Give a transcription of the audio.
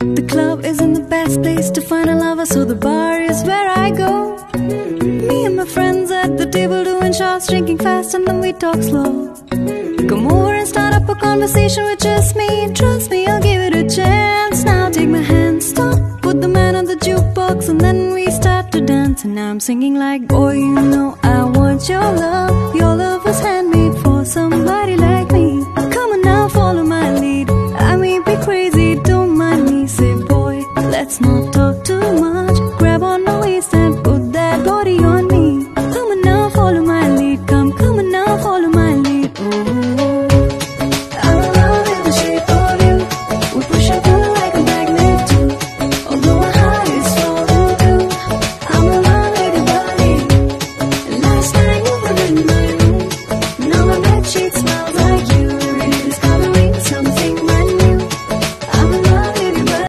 The club isn't the best place to find a lover, so the bar is where I go. Me and my friends at the table doing shots, drinking fast, and then we talk slow. Come over and start up a conversation with just me. Trust me, I'll give it a chance. Now take my hand, stop, put the man on the jukebox, and then we start to dance. And I'm singing like, boy, you know I want your love, Let's not talk too much. Grab on my waist and put that body on me. Come on now, follow my lead. Come, come on now, follow my lead. Oh, I love with the shape of you. We push and pull like a magnet too. Although my heart is falling too, I'm in love with your body. Last night you were in my